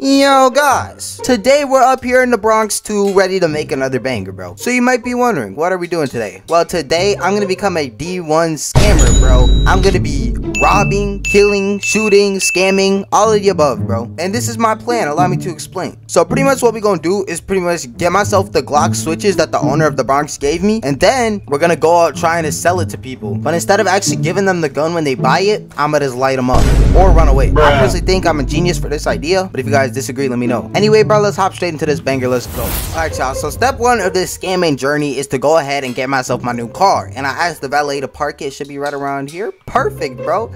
Yo guys, today we're up here in the Bronx 2 ready to make another banger bro. So you might be wondering, what are we doing today? Well today I'm gonna become a D1 scammer bro. I'm gonna be robbing, killing, shooting, scamming, all of the above bro. And this is my plan, allow me to explain. So pretty much what we're gonna do is pretty much get myself the Glock switches that the owner of the Bronx gave me. And then we're gonna go out trying to sell it to people. But instead of actually giving them the gun when they buy it, I'm gonna just light them up or run away. I personally think I'm a genius for this idea, but if you guys disagree, let me know. Anyway, bro, let's hop straight into this banger. Let's go. Alright, y'all. So step one of this scamming journey is to go ahead and get myself my new car. And I asked the valet to park it. Should be right around here. Perfect, bro.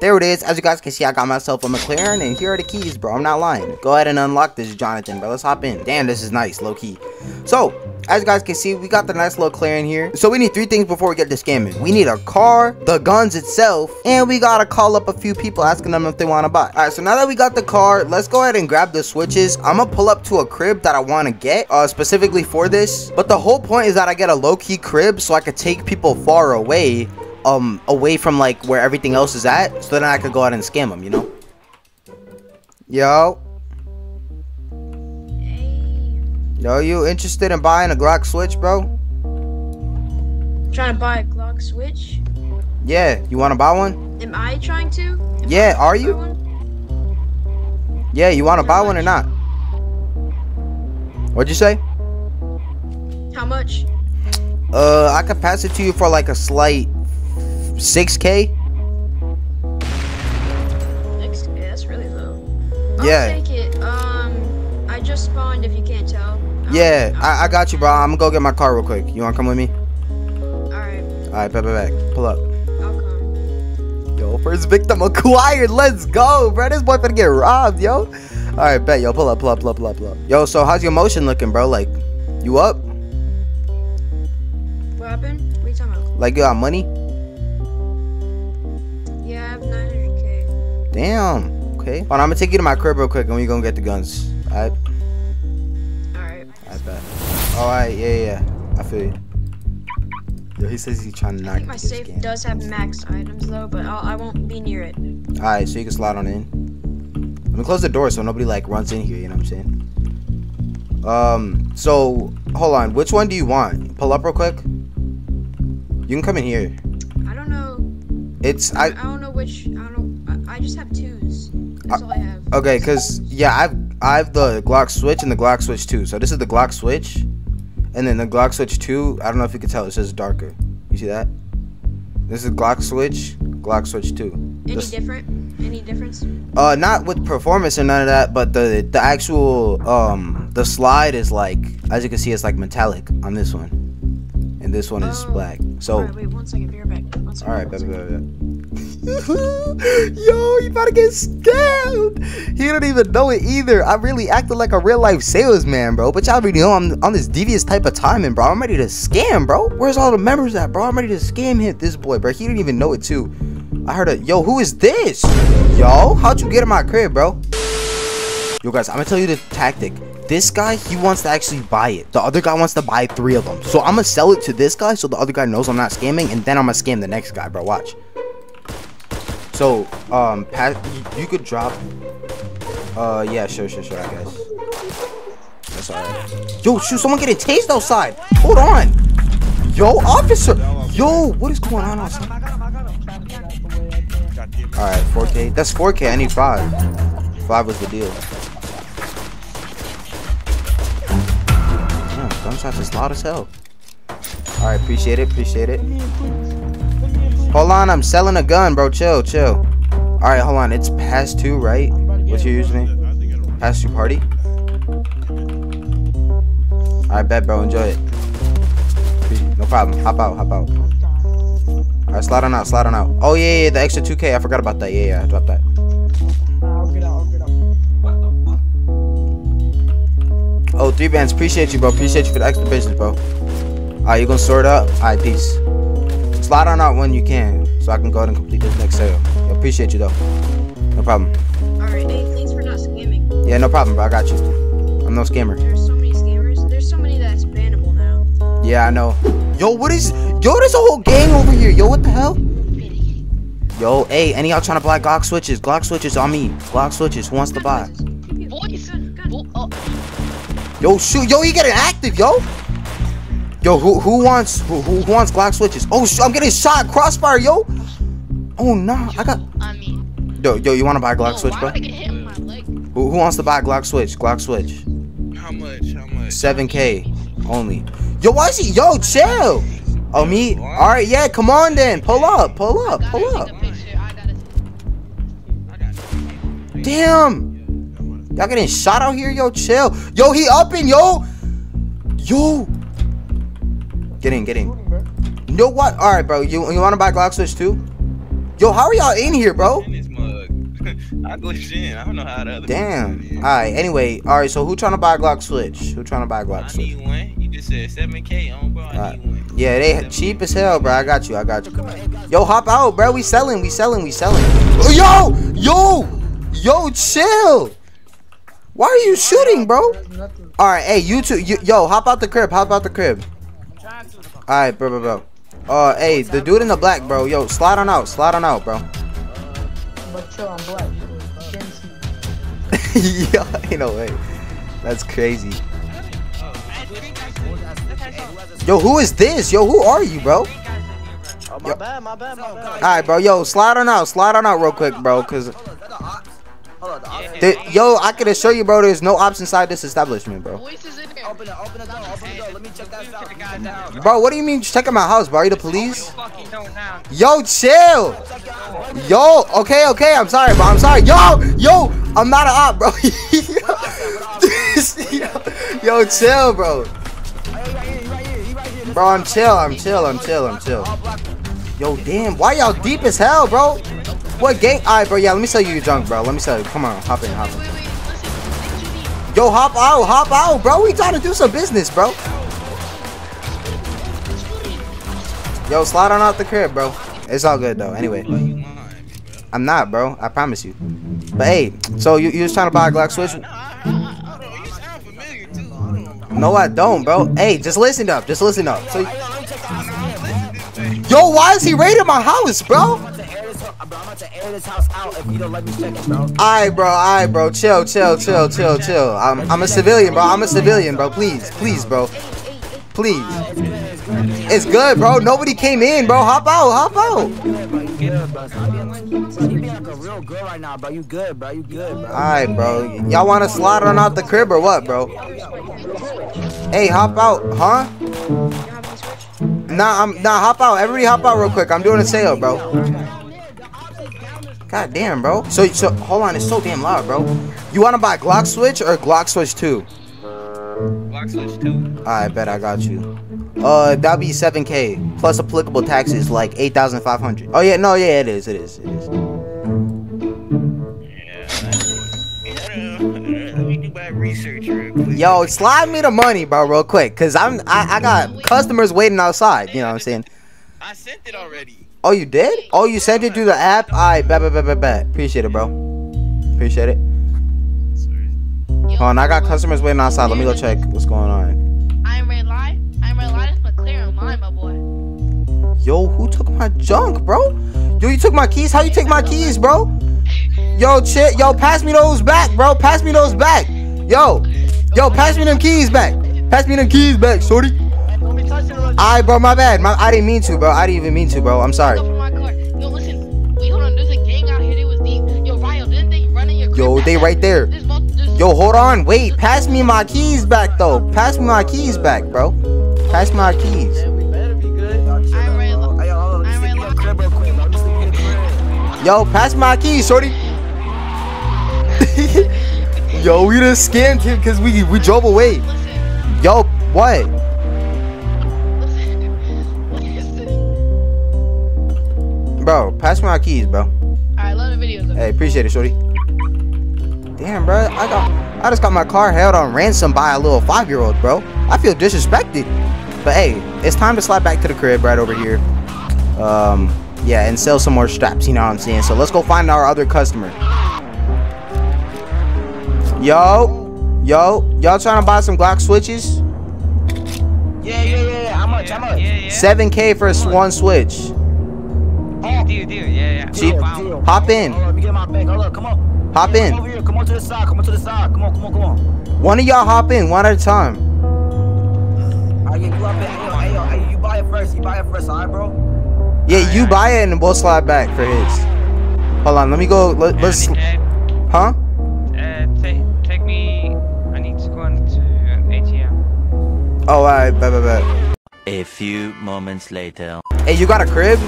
There it is. As you guys can see, I got myself a McLaren, and here are the keys, bro. I'm not lying. Go ahead and unlock this, Jonathan, bro. Let's hop in. Damn, this is nice, low-key. So, as you guys can see, we got the nice little clearing here. So we need three things before we get to scamming. We need a car, the guns itself, and we gotta call up a few people asking them if they want to buy. All right, so now that we got the car, let's go ahead and grab the switches. I'm gonna pull up to a crib that I want to get uh, specifically for this. But the whole point is that I get a low-key crib so I could take people far away um away from like where everything else is at so then I could go out and scam them, you know? Yo. Yo, you interested in buying a Glock switch, bro? Trying to buy a Glock switch? Yeah, you want to buy one? Am I trying to? Am yeah, are you? Yeah, you want to buy one or not? What'd you say? How much? Uh, I could pass it to you for like a slight 6k. 6k, that's really low. I'll Yeah. take it. Um, I just spawned if you can't tell. Um, Yeah, I, I got you, bro. I'm gonna go get my car real quick. You wanna come with me? Alright, Alright, back, back, back. Pull up. I'll come. Yo, first victim acquired. Let's go, bro. This boy finna get robbed, yo. Alright, bet, yo. Pull up, pull up, pull up, pull up, pull up. Yo, so how's your motion looking, bro? Like, you up? What happened? What you talking about? Like, you got money? Damn. Okay. Hold on, I'm gonna take you to my crib real quick and we gonna get the guns. Alright? Alright. I bet. Alright, yeah, yeah, yeah. I feel you. Yo, he says he's trying to knock. I think my safe game. does have max items though, but I'll, I won't be near it. Alright, so you can slide on in. Let me close the door so nobody like runs in here, you know what I'm saying? Um, so hold on, which one do you want? Pull up real quick. You can come in here. I don't know. It's I, I I don't know which. I don't. I, I just have twos. That's all I have. okay, cause yeah, I've I've the Glock switch and the Glock switch 2. So this is the Glock switch, and then the Glock switch 2. I don't know if you can tell, it says darker. You see that? This is Glock switch, Glock switch 2. Any This- different? Any difference? Uh, not with performance or none of that, but the the actual um the slide is like as you can see, it's like metallic on this one, and this one is Oh. black. So, Alright, wait one second. Be right back. One second. all right, one baby, second. Yo, you about to get scammed. He don't even know it either. I really acted like a real life salesman, bro. But y'all already know I'm on this devious type of timing, bro. I'm ready to scam, bro. Where's all the members at, bro? I'm ready to scam hit this boy, bro. He didn't even know it too. I heard a yo. Who is this? Yo, how'd you get in my crib, bro? Yo, guys, I'm gonna tell you the tactic. This guy, he wants to actually buy it. The other guy wants to buy three of them. So I'm gonna sell it to this guy so the other guy knows I'm not scamming, and then I'm gonna scam the next guy, bro. Watch. So, um, Pat, you, could drop. Uh, yeah, sure, sure, sure. I guess. That's alright. Yo, shoot, someone getting tased outside. Hold on. Yo, officer. Yo, what is going on outside? Alright, 4K. That's 4K. I need five. Five was the deal. Damn, gunshots is loud as hell. Alright, appreciate it, appreciate it. Hold on, I'm selling a gun, bro. Chill, chill. Alright, hold on. It's past two, right? What's your username? Past two party? Alright, bet, bro. Enjoy it. No problem. Hop out, hop out. Alright, slide on out, slide on out. Oh, yeah, yeah, the extra 2K. I forgot about that. Yeah, yeah, I dropped that. Oh, three bands. Appreciate you, bro. Appreciate you for the extra business, bro. Alright, you gonna sort up? Alright, peace. Slide on out when you can, so I can go ahead and complete this next sale. Yo, appreciate you, though. No problem. Alright, hey, thanks for not scamming. Yeah, no problem, bro. I got you. I'm no scammer. There's so many scammers. There's so many that's bannable now. Yeah, I know. Yo, what is... Yo, there's a whole gang over here. Yo, what the hell? Yo, hey, any y'all trying to buy Glock switches? Glock switches on me. Glock switches. Who wants to buy? Pew, pew. voice. Good, good. Vo- Yo, shoot, yo, he getting active, yo. Yo, who who wants who, who who wants Glock switches? Oh, sh- I'm getting shot, crossfire, yo. Oh nah, I got. I mean, Yo, yo, you wanna buy a Glock no, switch, why bro? I get hit in my leg? Who, who wants to buy a Glock switch? Glock switch. How much? How much? 7K only. Yo, why is he? Yo, chill. Oh, me? Alright, yeah, come on then. Pull up, pull up, pull up. take a picture. I gotta. I got you. Damn. Y'all getting shot out here? Yo, chill. Yo, he up in, yo. Yo. Get in, get in. You know what? Alright, bro. You, you want to buy Glock switch too? Yo, how are y'all in here, bro? In this mug. I glitched in. I don't know how the other Damn. people Alright, anyway. Alright, so who trying to buy Glock switch? Who trying to buy a did it. Glock I switch? need one. You just said 7K on, bro. I Alright. need one. Yeah, they cheap as hell, bro. I got you. I got you. Yo, hop out, bro. We selling. We selling. We selling. Oh, yo, yo, yo, chill. Why are you shooting, bro? All right, hey, you two, you, yo, hop out the crib. Hop out the crib. All right, bro, bro, bro. Uh, hey, the dude in the black, bro. Yo, slide on out. Slide on out, bro. But chill, I'm black. Can't see. yo, ain't no way. That's crazy. Yo, who is this? Yo, who are you, bro? Oh, my Yo. bad, my bad, my bad. All right, bro. Yo, slide on out. Slide on out real quick, bro. Cause Hold on, the ops- There- yo, I can assure you, bro. There's no ops inside this establishment, bro. Voice is in there. Open it, open the door, open the door. Let me check that out. Bro, what do you mean checking my house, bro? Are you the police? Yo, chill. Yo, okay, okay. I'm sorry, bro. I'm sorry. Yo, yo, I'm not an op, bro. yo, yo, chill, bro. Hey, right here, he right here, he right here. This Bro, I'm chill. I'm chill. I'm chill. I'm chill. Yo, damn. Why y'all deep as hell, bro? What gang? All right, bro. Yeah, let me sell you your junk, bro. Let me sell you. Come on, hop in, hop Wait, in. Yo, hop out, hop out, bro. We trying to do some business, bro. Yo, slide on out the crib, bro. It's all good though. Anyway, You lying, bro. I'm not, bro. I promise you. But hey, so you, you was trying to buy a Glock Switch? No, I, I, I, hold on. You sound familiar, too. Hold on. No, I don't, bro. Hey, just listen up. Just listen up. So, Hey, yo, let me check the house out. yo, why is he raiding my house, bro? Bro, I'm about to air this house out if you don't let me check it, bro. Alright, bro. Alright, bro. Chill, chill, chill, chill, chill. I'm, I'm a civilian, bro. I'm a civilian, bro. Please, please, bro. Please. It's good, bro. Nobody came in, bro. Hop out, hop out. Alright, bro. Y'all want to slide on out the crib or what, bro? Hey, hop out, huh? Nah, I'm nah. Hop out. Everybody, hop out real quick. I'm doing a sale, bro. God damn, bro. So, so hold on. It's so damn loud, bro. You want to buy Glock Switch or Glock Switch 2? Glock switch, 2. I bet I got you. Uh, that'll be 7k plus applicable taxes like 8,500. Oh yeah, no, yeah, it is, it is, it is. Yeah. Let me do my research real quick. Yo, slide me the money, bro, real quick, cause I'm I, I got customers waiting outside. You know what I'm saying? I sent it already. Oh, you did? Oh, you sent it through the app? Alright, bet, bet, bet, bet, bet. Appreciate it, bro. Appreciate it. Hold on, I got customers waiting outside. Let me go check what's going on. I ain't ready to lie. I ain't ready to lie. That's McLaren on mine, my boy. Yo, who took my junk, bro? Yo, you took my keys? How you take my keys, bro? Yo, shit. Yo, pass me those back, bro. Pass me those back. Yo, yo, pass me them keys back. Pass me them keys back, shorty. Don't touching. Alright, bro, my bad. My, I didn't mean to, bro. I didn't even mean to, bro. I'm sorry. Go for my car. Yo, listen. Wait, hold on. There's a gang out here. They was deep. Yo, Ryo, didn't they run in your crib Yo, that they night? right there. There's mul- there's- Yo, hold on. Wait. Pass me my keys back, though. Pass me my keys back, bro. Pass my keys. Yeah, we better be good. Yo, chill I'm out, ready to- bro. Hey, yo, hold on. Let me I'm sleep in ready your to- crib real quick, bro. Let me sleep in your crib. Yo, pass my keys, shorty. Yo, we just scammed him because we we drove away. Yo, what? Bro, pass me my keys, bro. Alright, love the videos. Hey, appreciate it, shorty. Damn, bro, I got, I just got my car held on ransom by a little five-year-old, bro. I feel disrespected. But hey, it's time to slide back to the crib right over here. Um, yeah, and sell some more straps. You know what I'm saying? So let's go find our other customer. Yo, yo, y'all trying to buy some Glock switches? Yeah, yeah, yeah, yeah. How much? How much? Yeah, yeah. 7K for a s- one switch. Deal, deal, deal. Yeah, yeah. Cheap. Oh. Deal. Hop in. Hold on, let me get my bag. Hold on, come on. Hop Come in. over here. Come on to the side. Come on to the side. Come on, come on, come on. One of y'all hop in, one at a time. Alright, yeah, you up there. Hey, yo, hey, yo, hey, you buy it first. You buy it first, alright, bro? Yeah, you buy it and we'll slide back for his. Hold on, let me go. Let, let's. Uh, Huh? uh, take, take me. I need to go into an ATM. Oh, alright, bet, bet, bet. A few moments later. Hey, you got a crib?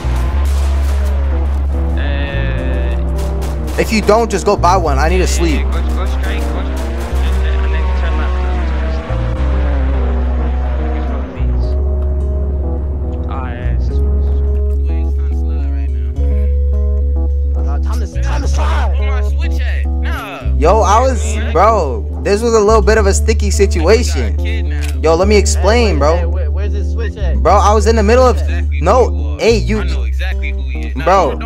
If you don't, just go buy one. I need to sleep. Yeah, go, go straight, go straight, and then turn left. Here's one of these. Yeah, it's this one. Wait, it's uh, time to slide right now. Time to, time to Where slide. my switch at? Nah. Yo, I was, bro. This was a little bit of a sticky situation. Yo, let me explain, bro. where, where's this switch at? Bro, I was in the middle of. No, you hey, you, I know exactly who he is. Nah, Bro.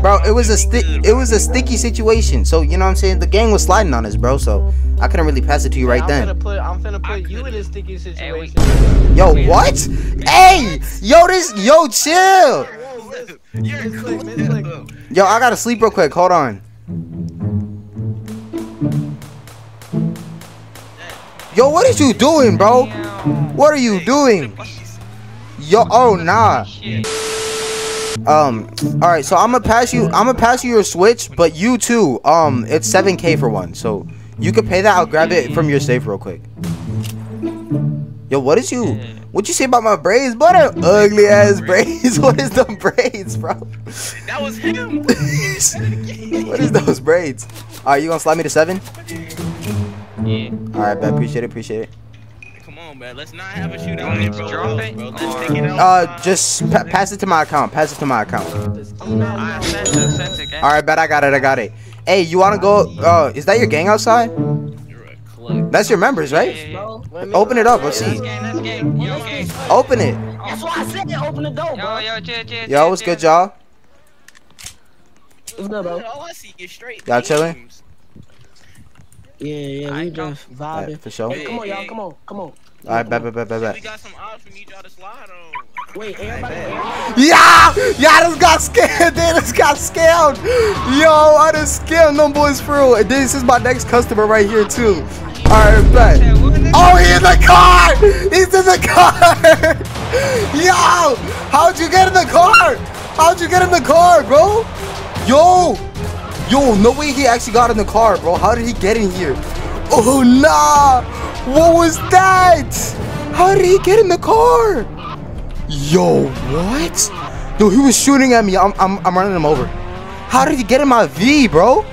Bro. It was a stick. Good, It was a sticky situation. So you know what I'm saying. The gang was sliding on us, bro. So I couldn't really pass it to you right I'm then. finna put, I'm finna I put you in a sticky situation. Yo, what? Hey, yo, this, yo, chill. You're Miss cool. Lick, Miss Lick. Yo, I gotta sleep real quick. Hold on. Yo, what are you doing, bro? What are you doing? Yo, oh nah. Um, all right. So I'm gonna pass you. I'm gonna pass you your switch, but you too. Um, it's 7k for one. So you could pay that. I'll grab it from your safe real quick. Yo, what is you? What you say about my braids? What are ugly ass braids? What is them braids, bro? That was him. what is those braids? All right, you gonna slide me to seven? Yeah. All right, bet. Appreciate it. Appreciate it. Come on, man. Let's not have a shootout want me here, to bro. drop it? Bro, let's take it out. Uh, just pa- pass it to my account. Pass it to my account. I sent it, sent it, guys. All right, bet. I got it. I got it. Hey, you wanna go? Uh, is that your gang outside? You're a cluck. That's your members, right? Yeah, Open it up. Let's Let's see. gang, let's gang. Yo. Open it. That's why I said open the door, Yo, bro. yo, chill, chill, Yo, what's good, y'all? What's good, bro? All I see is straight. Y'all chilling? memes. Yeah, yeah, I we come- just All right, vibing. for sure. Hey, come on, y'all, come on, come on. All right, bet, bet, bet, bet, We bet. got some odds for need y'all to slide on. Wait, everybody, Yeah, yeah, this got scammed. They just got scammed. Yo, I just scammed them boys for real. And This is my next customer right here too. All right, bet. Oh, he's in the car. He's in the car. Yo, how'd you get in the car? How'd you get in the car, bro? Yo, yo, no way he actually got in the car, bro. How did he get in here? Oh, nah. What was that? How did he get in the car? Yo, what? Yo, he was shooting at me. I'm, I'm, I'm running him over. How did he get in my V, bro?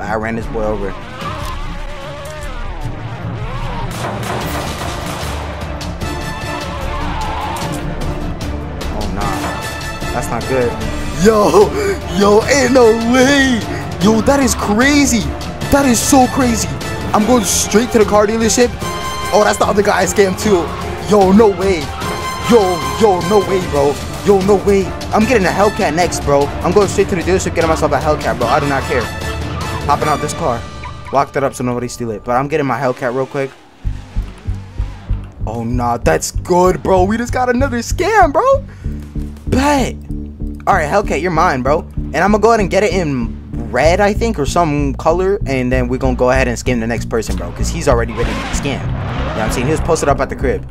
I ran this boy over. Oh, nah. That's not good. Yo, yo, ain't no way. Yo, that is crazy. That is so crazy. I'm going straight to the car dealership. Oh, that's the other guy I scammed too. Yo, no way. Yo, yo, no way, bro. Yo, no way. I'm getting a Hellcat next, bro. I'm going straight to the dealership, getting myself a Hellcat, bro. I do not care. Hopping out this car. Locked it up so nobody steal it. But I'm getting my Hellcat real quick. Oh, nah. That's good, bro. We just got another scam, bro. Bet. All right, Hellcat, you're mine, bro. And I'm gonna go ahead and get it in red, I think, or some color, and then we're gonna go ahead and scam the next person, bro, because he's already ready to scammed. You know what I'm saying? He was posted up at the crib.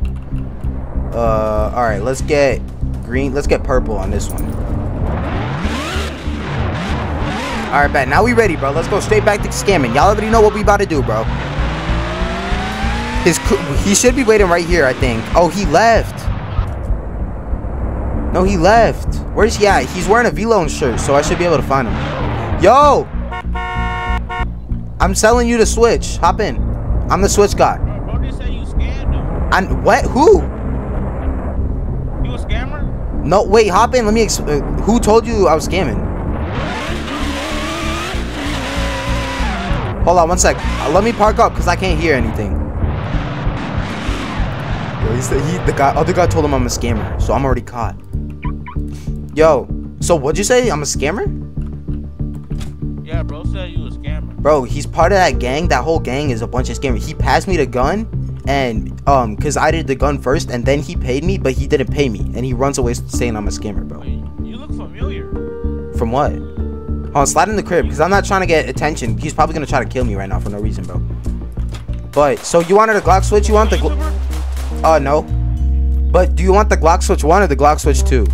Uh, all right, let's get green. Let's get purple on this one. All right, bet. Now we ready, bro. Let's go straight back to scamming. Y'all already know what we about to do, bro. His he should be waiting right here, I think. Oh, he left. No, he left. Where's he at? He's wearing a V-Lone shirt, so I should be able to find him. Yo! I'm selling you the Switch. Hop in. I'm the Switch guy. Bro, they say you scammed him. And what? Who? You a scammer? No, wait. Hop in. Let me. Uh, who told you I was scamming? Hold on one sec. Uh, let me park up because I can't hear anything. Yo, he said he the guy other guy told him I'm a scammer, so I'm already caught. Yo, so what'd you say? I'm a scammer? Yeah, bro said you a scammer. Bro, he's part of that gang. That whole gang is a bunch of scammers. He passed me the gun, and um, cause I did the gun first, and then he paid me, but he didn't pay me, and he runs away saying I'm a scammer, bro. You look familiar. From what? Oh, slide in the crib, cause I'm not trying to get attention. He's probably gonna try to kill me right now for no reason, bro. But so you wanted a Glock switch? You want the? Gl- uh, no. But do you want the Glock switch one or the Glock switch two?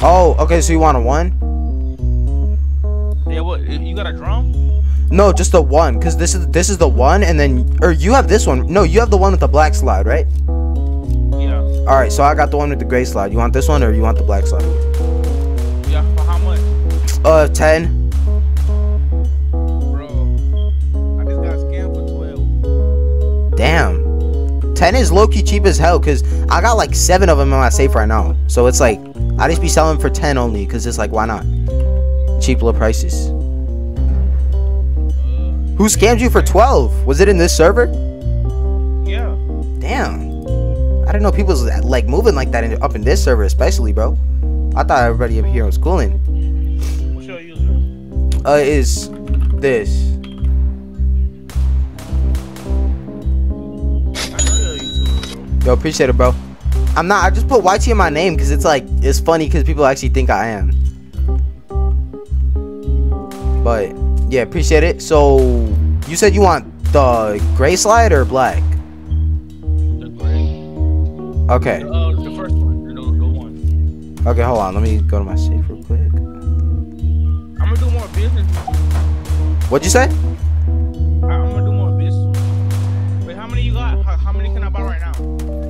Oh, okay. So you want a one? Yeah, what? You got a drum? No, just the one, cause this is this is the one, and then or you have this one. No, you have the one with the black slide, right? Yeah. All right. So I got the one with the gray slide. You want this one or you want the black slide? Yeah. For how much, Uh, ten. bro? I just got scammed for twelve. Damn. 10 is low-key cheap as hell because I got like seven of them in my safe right now. So it's like, I just be selling for 10 only because it's like, why not? Cheap low prices. Who scammed you for 12? Was it in this server? Yeah. Damn. I didn't know people was like moving like that in, up in this server especially, bro. I thought everybody up here was cooling. What's your user? Uh, is this. I know you're a YouTuber, bro. Yo, appreciate it, bro. I'm not. I just put YT in my name because it's like it's funny because people actually think I am. But yeah, appreciate it. So you said you want the gray slide or black? The gray. Okay. Uh, the first one. The, the one. Okay, hold on. Let me go to my safe real quick. I'm gonna do more business. What'd you say?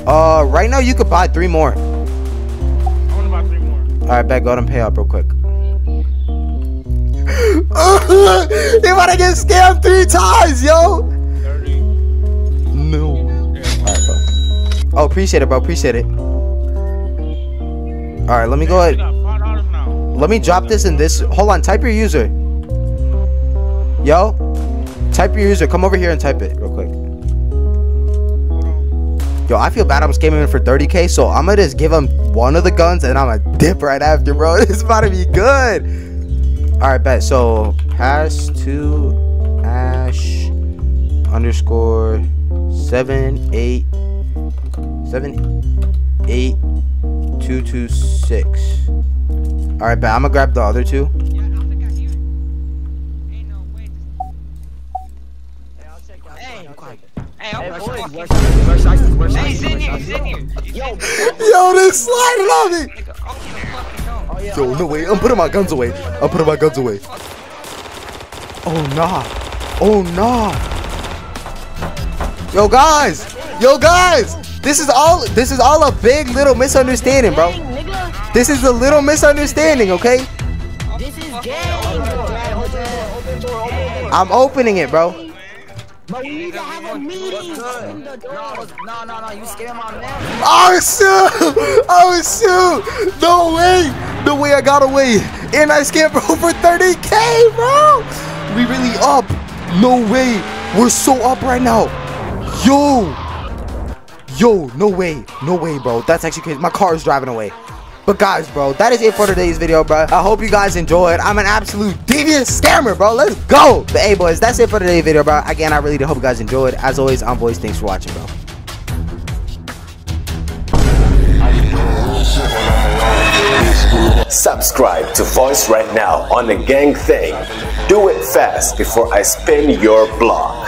Uh, right now you could buy three more. I wanna buy three more. All right, bet. Go ahead and pay up real quick. they want to get scammed three times, yo. Thirty. No. Yeah. Alright, bro. Oh, appreciate it, bro. Appreciate it. Alright, let me go ahead. got five dollars now. Let me drop this in this. Hold on. Type your user. Yo. Type your user. Come over here and type it real quick. Yo, I feel bad I'm scamming him for 30k, so I'm gonna just give him one of the guns and I'm gonna dip right after, bro. It's about to be good. Alright, bet. So, pass to Ash underscore seven eight seven eight two two six. Alright, bet. I'm gonna grab the other two. Hey, I'm where's fucking. Shiesty? Where's Hey, he's in here. He's in here. Yo, Yo, this sliding on me! Nigga, I don't even fucking know. oh yeah. Yo, no way. I'm putting my guns away. I'm putting my guns away. Oh nah. Oh nah. Yo guys. Yo guys. This is all this is all a big little misunderstanding, bro. This is a little misunderstanding, okay? This is game. Open door, open door. I'm opening it, bro. But we need to have a meeting. Open the door. No, no, no. You scared my man. Oh shoot! Oh shoot! No way! No way I got away! And I scammed for over 30k, bro! We really up! No way! We're so up right now! Yo! Yo, no way. No way, bro. That's actually crazy. My car is driving away. But guys, bro, that is it for today's video, bro. I hope you guys enjoyed. I'm an absolute devious scammer, bro. Let's go. But hey, boys, that's it for today's video, bro. Again, I really do hope you guys enjoyed. As always, I'm Voice. Thanks for watching, bro. Subscribe to Voice right now on the gang thing. Do it fast before I spin your block.